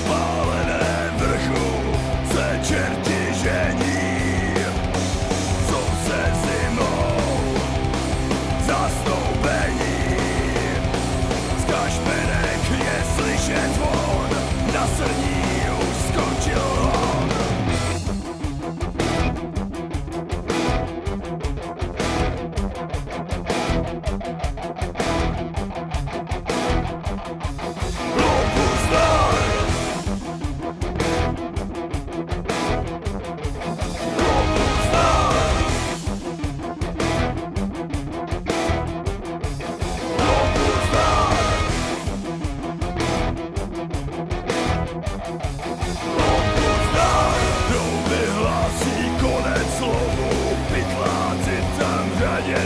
of.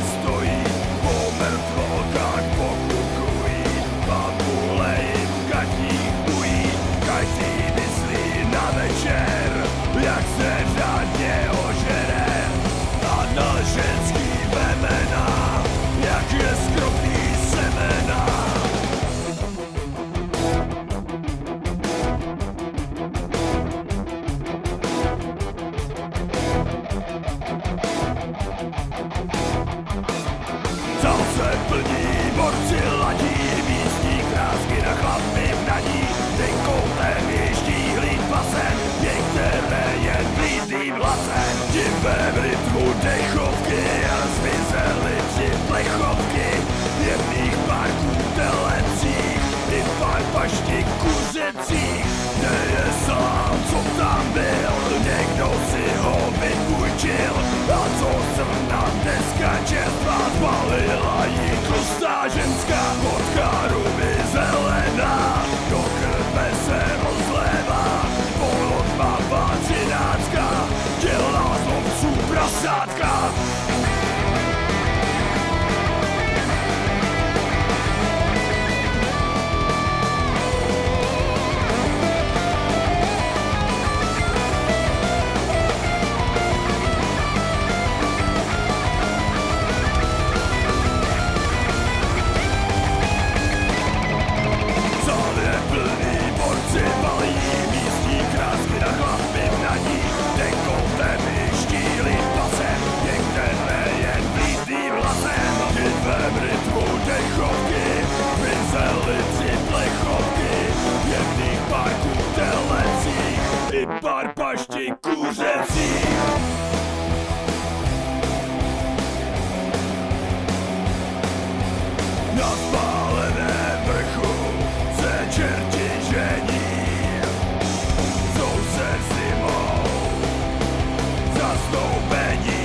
stoi Plní, borci ladí, místní krásky na chlapy Shotgun! bad